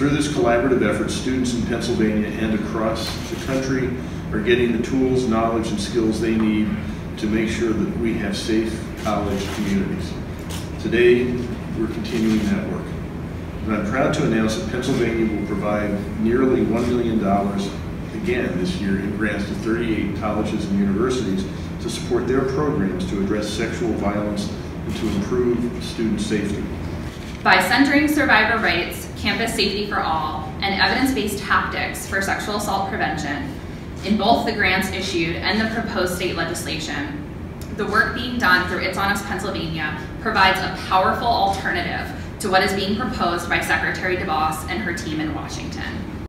Through this collaborative effort, students in Pennsylvania and across the country are getting the tools, knowledge, and skills they need to make sure that we have safe college communities. Today, we're continuing that work. And I'm proud to announce that Pennsylvania will provide nearly $1 million again this year in grants to 38 colleges and universities to support their programs to address sexual violence and to improve student safety. By centering survivor rights, campus safety for all, and evidence-based tactics for sexual assault prevention, in both the grants issued and the proposed state legislation, the work being done through It's On Us Pennsylvania provides a powerful alternative to what is being proposed by Secretary DeVos and her team in Washington.